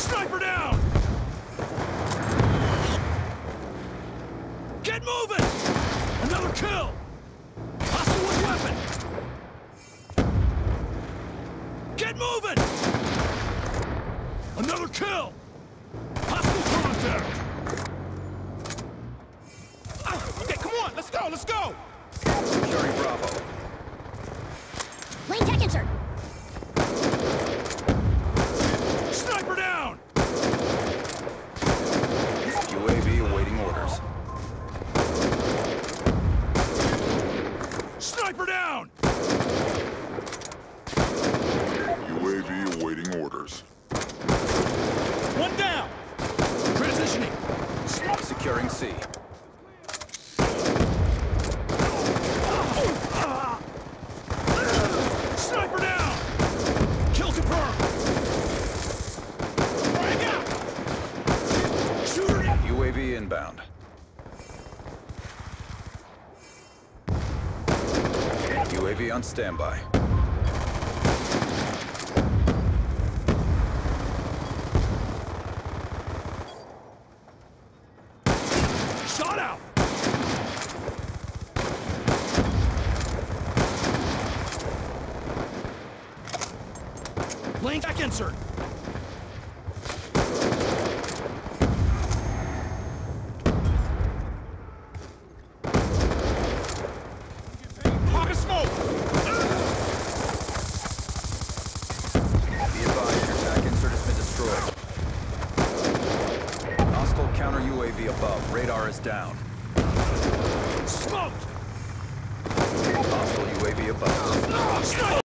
Sniper down! Get moving! Another kill! Hostile with weapon! Get moving! Another kill! Hostile contact! Ah, Okay, come on, let's go, let's go! Securing Bravo. Lane tac insert. Sniper down! UAV awaiting orders. Sniper down! UAV awaiting orders. One down! Transitioning! Securing C. Sniper UAV on standby. Lane back insert! UAV above. Radar is down. Smoked! Hostile UAV above.